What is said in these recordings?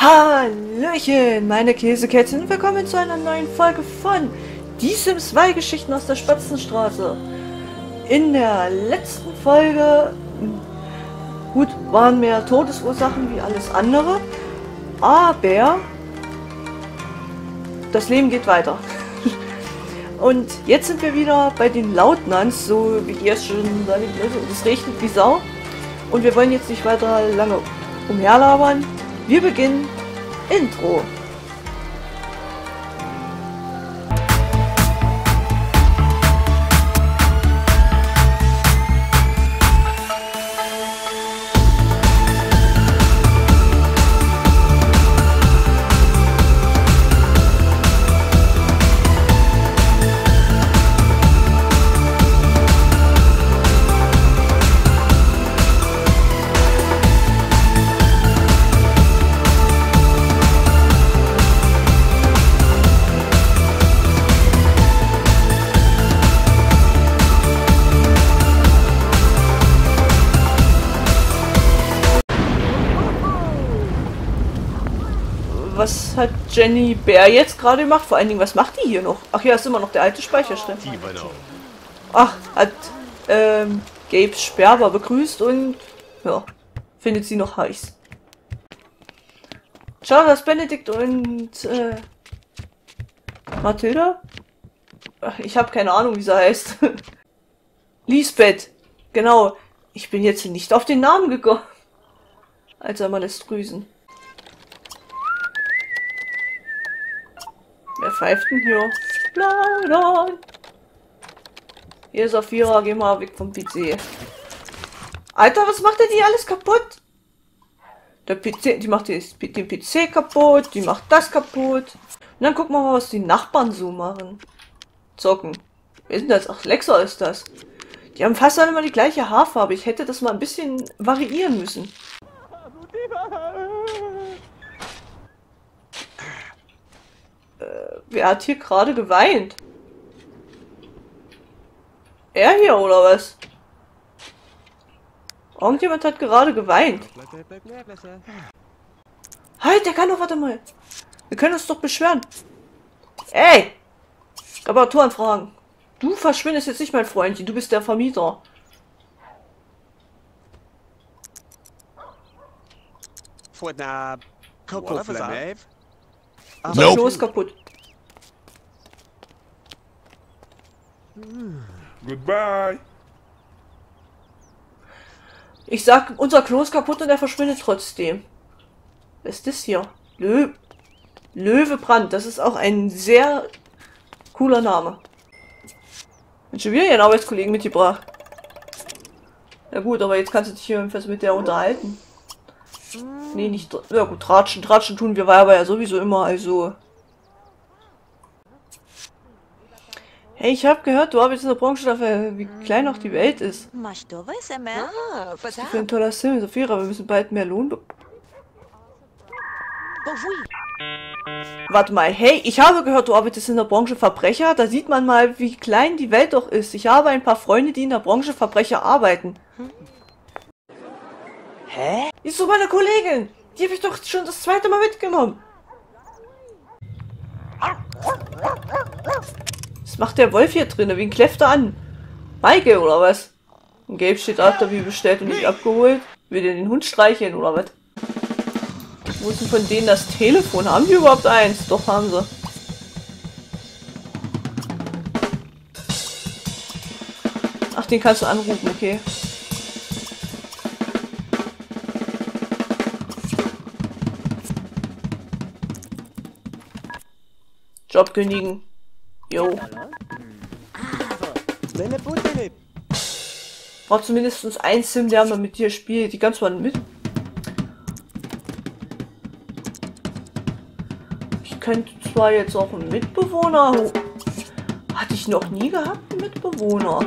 Hallöchen, meine Käseketten. Willkommen zu einer neuen Folge von Die Sims 2 Geschichten aus der Spatzenstraße. In der letzten Folge, gut, waren mehr Todesursachen wie alles andere, aber das Leben geht weiter. Und jetzt sind wir wieder bei den Lautnants, so wie ihr es schon sagen Es regnet wie Sau. Und wir wollen jetzt nicht weiter lange umherlabern. Wir beginnen Intro. Was hat Jenny Bär jetzt gerade gemacht? Vor allen Dingen, was macht die hier noch? Ach ja, ist immer noch der alte Speicherstand. Ach, hat ähm, Gabe Sperber begrüßt und ja, findet sie noch heiß. Charles Benedikt und äh, Mathilda? Ach, ich habe keine Ahnung, wie sie heißt. Lisbeth. Genau. Ich bin jetzt nicht auf den Namen gekommen. Also mal lässt grüßen. Wer pfeift denn hier? Plaudern! Hier ist Afira, geh mal weg vom PC. Alter, was macht denn die alles kaputt? Der PC, die macht den PC kaputt, die macht das kaputt. Und dann gucken wir mal, was die Nachbarn so machen. Zocken. Wer ist denn das? Ach, Lexa ist das. Die haben fast alle mal die gleiche Haarfarbe. Ich hätte das mal ein bisschen variieren müssen. Wer hat hier gerade geweint? Er hier oder was? Irgendjemand hat gerade geweint. Halt, der kann doch, warte mal. Wir können uns doch beschweren. Ey! Reparaturanfragen. Du verschwindest jetzt nicht, mein Freundchen. Du bist der Vermieter. Voor na Nope. Das Klo ist kaputt. Goodbye. Ich sag, unser Klo ist kaputt und er verschwindet trotzdem. Was ist das hier? Lö Löwebrand. Das ist auch ein sehr cooler Name. Und schon wieder hier einen Arbeitskollegen mitgebracht. Na gut, aber jetzt kannst du dich hier mit der unterhalten. Nee, nicht... Ja gut, Tratschen. Tratschen tun wir aber ja sowieso immer, also... Hey, ich habe gehört, du arbeitest in der Branche dafür, wie klein auch die Welt ist. Was für ein toller Sim, Sophia, wir müssen bald mehr Lohn bekommen. Warte mal, hey, ich habe gehört, du arbeitest in der Branche Verbrecher. Da sieht man mal, wie klein die Welt doch ist. Ich habe ein paar Freunde, die in der Branche Verbrecher arbeiten. Hä? Ist so meine Kollegin. Die habe ich doch schon das zweite Mal mitgenommen. Was macht der Wolf hier drin? Wie ein kläfft er an? Maike, oder was? Und Gabe steht auf der wie bestellt und nicht abgeholt. Will den Hund streicheln, oder was? Wo ist denn von denen das Telefon? Haben die überhaupt eins? Doch, haben sie. Ach, den kannst du anrufen, okay. Job kündigen. Jo. War zumindest ein Sim, der mal mit dir spielt. Die ganz mal mit. Ich könnte zwar jetzt auch einen Mitbewohner. Hatte ich noch nie gehabt, einen Mitbewohner.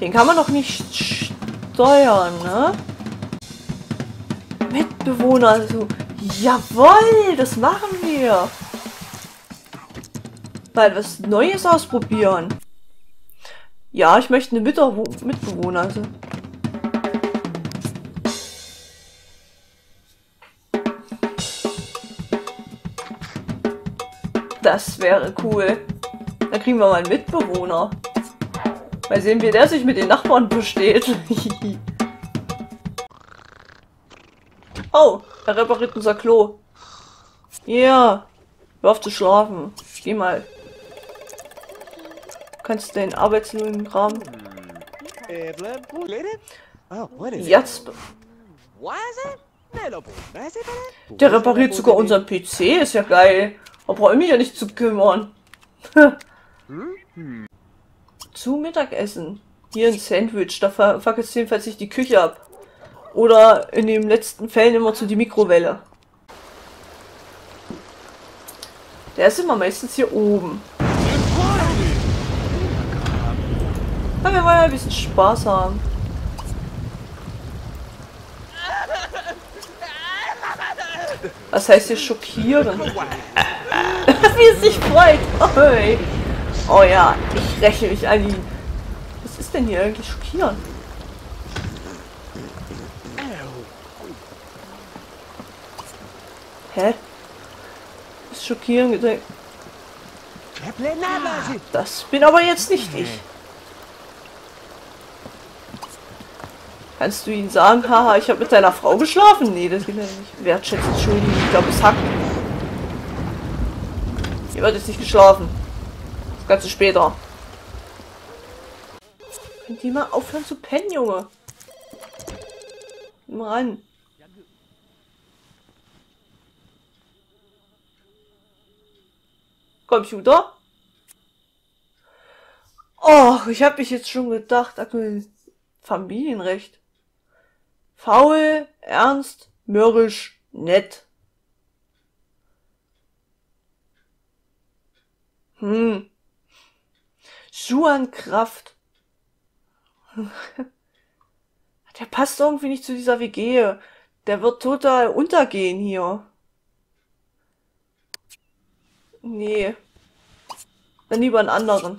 Den kann man noch nicht steuern, ne? Mitbewohner, also Jawoll, das machen wir. Mal was Neues ausprobieren. Ja, ich möchte eine Mitter Mitbewohner. Also. Das wäre cool. Da kriegen wir mal einen Mitbewohner. Mal sehen, wie der sich mit den Nachbarn besteht. oh, er repariert unser Klo. Ja, hör auf zu schlafen. Geh mal. Kannst den arbeitslosen Kram. Jetzt. Der repariert sogar unseren PC, ist ja geil. Da brauche ich mich ja nicht zu kümmern. zu Mittagessen. Hier ein Sandwich, da fackelt jedenfalls sich die Küche ab. Oder in den letzten Fällen immer zu die Mikrowelle. Der ist immer meistens hier oben. Aber wir wollen ja ein bisschen Spaß haben. Was heißt hier schockieren? Wie es sich freut. Oh, hey. oh ja, ich räche mich an ihn. Was ist denn hier eigentlich schockieren? Hä? Das schockieren gedrückt. Das bin aber jetzt nicht ich. Kannst du ihn sagen, haha, ich habe mit deiner Frau geschlafen? Nee, das geht ja nicht. Wertschätzen, Entschuldigung, ich glaube, es hackt. Hier wird jetzt nicht geschlafen. Das Ganze später. Könnt ihr mal aufhören zu pennen, Junge? Mal ran. Computer? Oh, ich habe mich jetzt schon gedacht, Familienrecht. Faul, ernst, mürrisch, nett. Hm. Juan Kraft. Der passt irgendwie nicht zu dieser WG. Der wird total untergehen hier. Nee. Dann lieber einen anderen.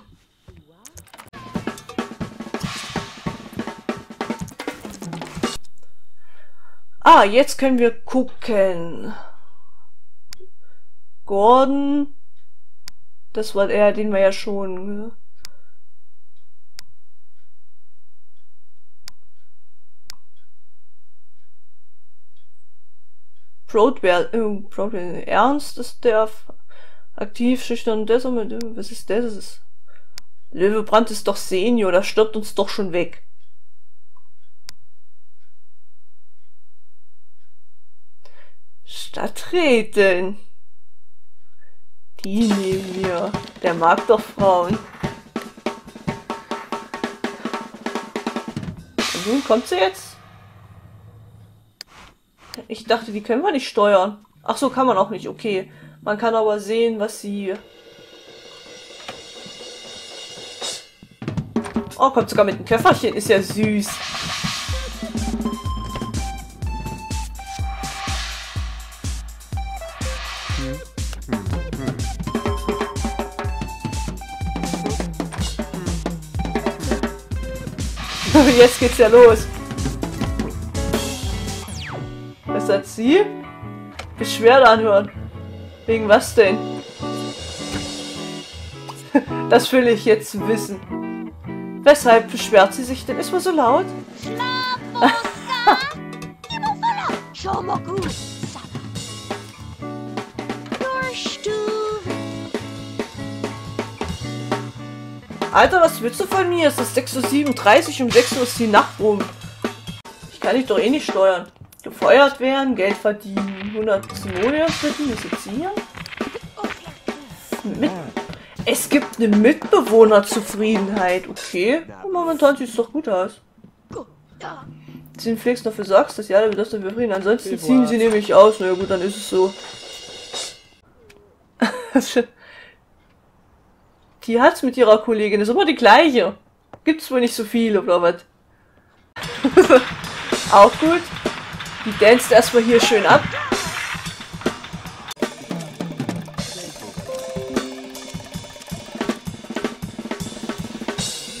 Ah, jetzt können wir gucken. Gordon. Das war er, den wir ja schon. Ne? Broadwell, äh, Broadwell, Ernst ist der aktiv, schüchtern, das was ist das? das ist Löwebrand ist doch Senior, das stirbt uns doch schon weg. Stadträtin. Die nehmen wir. Der mag doch Frauen. Und nun kommt sie jetzt? Ich dachte, die können wir nicht steuern. Ach so, kann man auch nicht. Okay. Man kann aber sehen, was sie... Oh, kommt sogar mit einem Köfferchen. Ist ja süß. Jetzt geht's ja los. Was hat sie? Beschwerde anhören. Wegen was denn? Das will ich jetzt wissen. Weshalb beschwert sie sich denn? Ist man so laut? Alter, was willst du von mir? Es ist 6.37 Uhr, um 6 Uhr ist die Nacht rum. Ich kann dich doch eh nicht steuern. Gefeuert werden, Geld verdienen, 100 Simoleons bitten, ist jetzt hier? Mit es gibt eine Mitbewohnerzufriedenheit, okay. Und momentan sieht es doch gut aus. Ziehen Flex dafür sagst, dass ja, alle das dafür befrieden. Ansonsten ziehen sie nämlich aus. Na ja, gut, dann ist es so. Die hat's mit ihrer Kollegin. ist immer die gleiche. Gibt's wohl nicht so viel oder was? Auch gut. Die danst erstmal hier schön ab.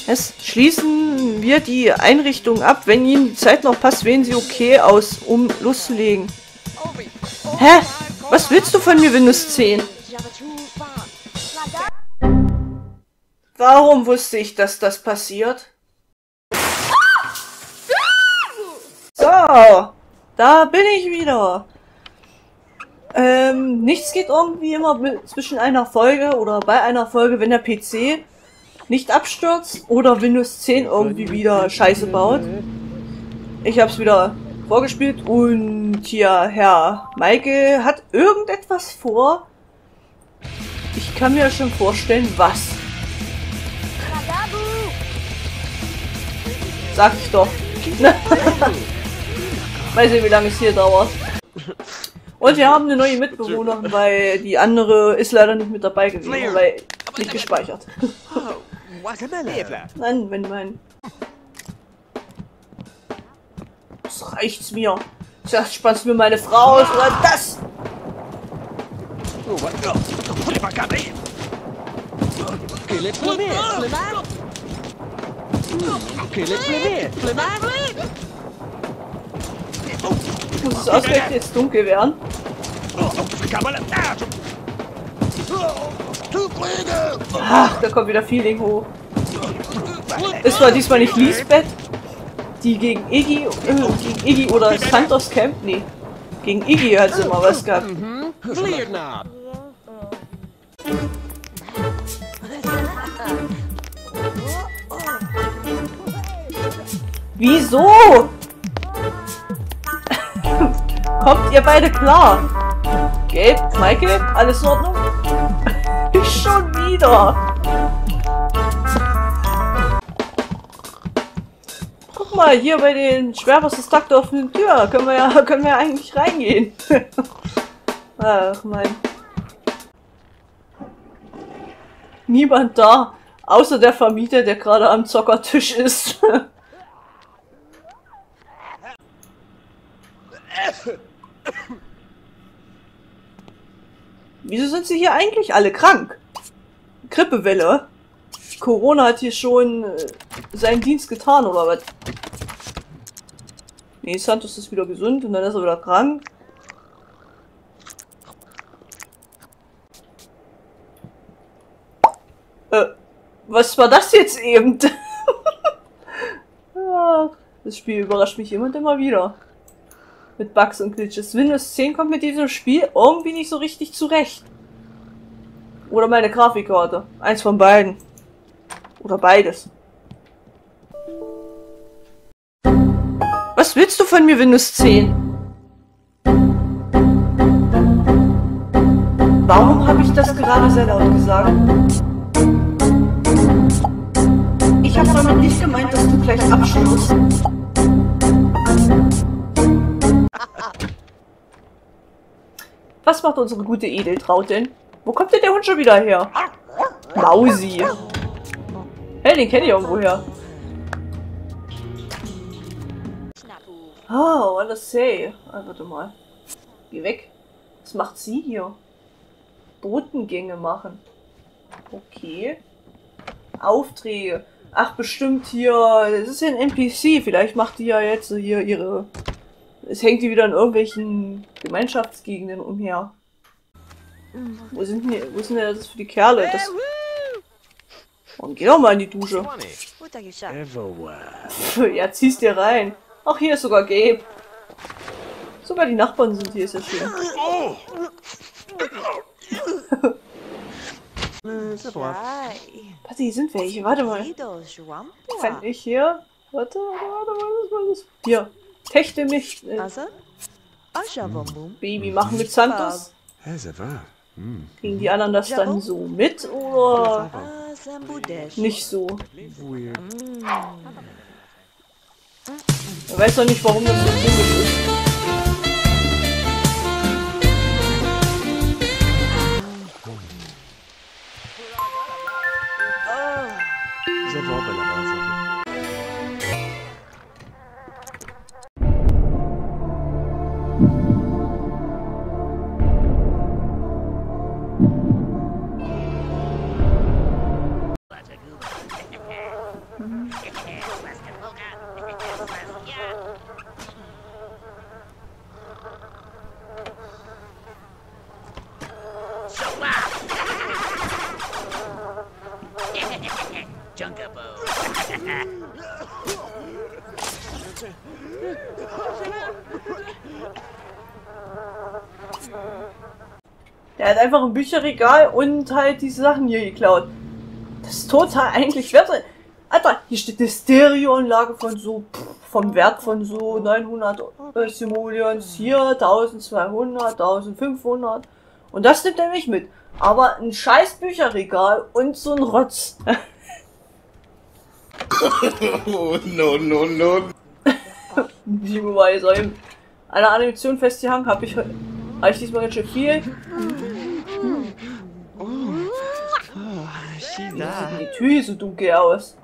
Es schließen wir die Einrichtung ab. Wenn Ihnen die Zeit noch passt, wählen Sie okay aus, um loszulegen. Hä? Was willst du von mir, Windows 10? Warum wusste ich, dass das passiert? So, da bin ich wieder. Ähm, nichts geht irgendwie immer zwischen einer Folge oder bei einer Folge, wenn der PC nicht abstürzt oder Windows 10 irgendwie wieder Scheiße baut. Ich habe es wieder vorgespielt und hier Herr Maike hat irgendetwas vor. Ich kann mir schon vorstellen, was. Sag ich doch. Weiß nicht, wie lange es hier dauert. Und wir haben eine neue Mitbewohnerin, weil die andere ist leider nicht mit dabei gewesen, weil nicht gespeichert. Nein, wenn mein... Das reicht's mir. Zuerst spannst mir meine Frau aus oder das! Muss es ausgerechnet jetzt dunkel werden? Ach, da kommt wieder Feeling hoch. Es war diesmal nicht Lisbeth, die gegen Iggy, äh, gegen Iggy oder Santos Camp, nee, gegen Iggy hat sie immer was gehabt. Wieso? Kommt ihr beide klar? Gabe, Michael, alles in Ordnung? Ich schon wieder. Guck mal, hier bei den schwerstes Takt auf der Tür können wir ja, können wir eigentlich reingehen. Ach mein. Niemand da, außer der Vermieter, der gerade am Zockertisch ist. Wieso sind sie hier eigentlich alle krank? Grippewelle? Corona hat hier schon äh, seinen Dienst getan, oder was? Nee, Santos ist wieder gesund und dann ist er wieder krank. Äh, was war das jetzt eben? das Spiel überrascht mich immer und immer wieder mit Bugs und Glitches. Windows 10 kommt mit diesem Spiel irgendwie nicht so richtig zurecht. Oder meine Grafikkarte. Eins von beiden. Oder beides. Was willst du von mir, Windows 10? Warum habe ich das gerade sehr laut gesagt? Ich habe damit nicht gemeint, dass du gleich abschließt. Was macht unsere gute Edeltrautin? Wo kommt denn der Hund schon wieder her? Mausi. Hey, den kenne ich irgendwoher. Oh, what a say. Ah, warte mal. Geh weg. Was macht sie hier? Botengänge machen. Okay. Aufträge. Ach, bestimmt hier. Das ist ja ein NPC. Vielleicht macht die ja jetzt hier ihre es hängt die wieder in irgendwelchen Gemeinschaftsgegenden umher. Wo sind denn, wo sind denn das für die Kerle? Das und geh doch mal in die Dusche. ja, zieh's dir rein. Ach, hier ist sogar Gabe. Sogar die Nachbarn sind hier, ist ja schön. Warte, hier sind welche. Warte mal. Kann ich hier? Warte, warte, warte, warte, warte. Hier. Techte mich. Äh, Baby machen mit Santos. Kriegen die anderen das dann so mit oder nicht so? Ich weiß doch nicht, warum das so komisch ist. Hat einfach ein Bücherregal und halt diese Sachen hier geklaut. Das ist total eigentlich wert. Alter, hier steht eine Stereoanlage von so, pff, vom Wert von so 900 äh, Simoleons, hier 1200, 1500. Und das nimmt er nicht mit. Aber ein scheiß Bücherregal und so ein Rotz. Oh, no, no, no. Die Beweise. Eine Animation festgehangen habe ich, hab ich diesmal ganz schön viel. Die Tür so dunkel aus.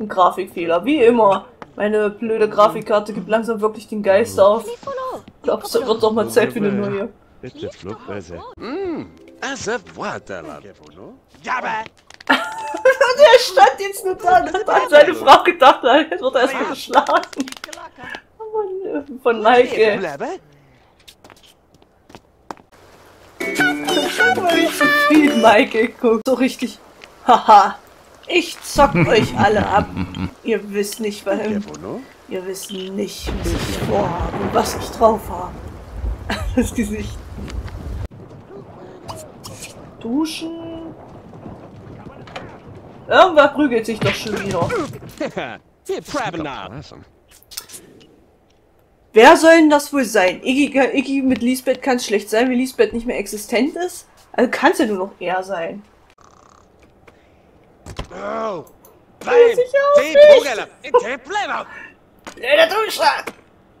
Ein Grafikfehler, wie immer. Meine blöde Grafikkarte gibt langsam wirklich den Geist auf. Glaubst du, wird doch mal Zeit für eine neue. What, Ella? Jabba! Der stand jetzt nur da und hat an seine Frau gedacht, jetzt wird er erstmal geschlagen. Von, von Nike. Schau mal, wie zufrieden Maike guckt. So richtig. Haha. Ich zock euch alle ab. Ihr wisst nicht, warum. Ihr wisst nicht, was ich vorhabe und was ich drauf habe. Das Gesicht. Duschen. Irgendwer prügelt sich doch schon wieder. Wer soll denn das wohl sein? Iggy, Iggy mit Lisbeth kann es schlecht sein, weil Lisbeth nicht mehr existent ist. Also kann es ja nur noch er sein. Oh! Weiß ich auch Die nicht. Bugala! Die Blabba! Blöder Duschschlag!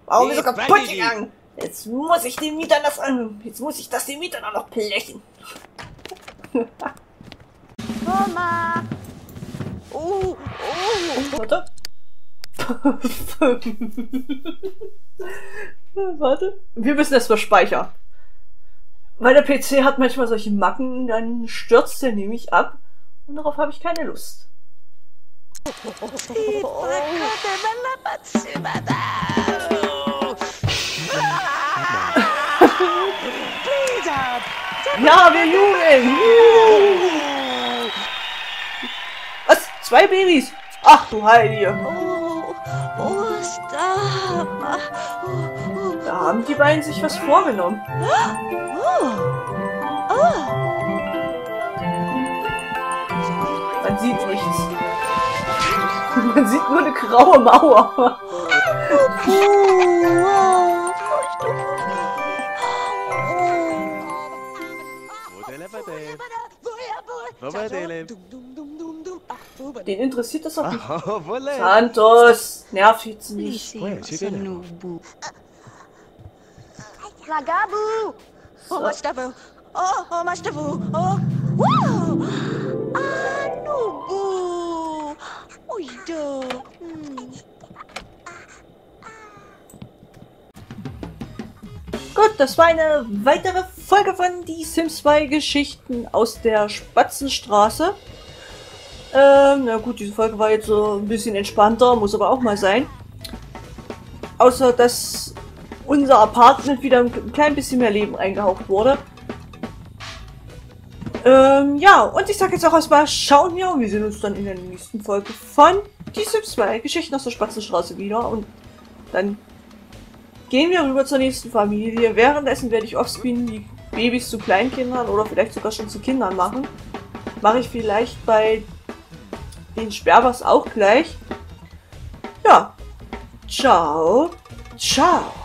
Warum ist er Ich kaputt gegangen? Jetzt muss ich den Mietern das an. Jetzt muss ich das den Mietern auch noch blechen. Mama! Oh, oh! Warte. Warte. Wir müssen das mal speichern. Weil der PC hat manchmal solche Macken, dann stürzt er nämlich ab. Und darauf habe ich keine Lust. Ja, wir! Juhu. Was? Zwei Babys? Ach du Heilige. Oh, oh! Oh, oh, Da haben die beiden sich was vorgenommen. Man sieht nichts. Man sieht nur eine graue Mauer. Den interessiert das auch nicht. Santos, nerv jetzt nicht. Lagabu! Oh, So. Mastavu! Oh, oh, Mastavu! Oh, wow! Nubu! Ui, do! Hmm. Gut, das war eine weitere Folge von Die Sims 2 Geschichten aus der Spatzenstraße. Ähm, na gut, diese Folge war jetzt so ein bisschen entspannter, muss aber auch mal sein. Außer, dass unser Apartment wieder ein klein bisschen mehr Leben eingehaucht wurde. Ähm, ja, und ich sag jetzt auch erstmal, schauen wir und wir sehen uns dann in der nächsten Folge von Die Sims 2 Geschichten aus der Spatzenstraße wieder und dann Gehen wir rüber zur nächsten Familie. Währenddessen werde ich offscreen die Babys zu Kleinkindern oder vielleicht sogar schon zu Kindern machen. Mache ich vielleicht bei den Sperrbers auch gleich. Ja. Ciao. Ciao.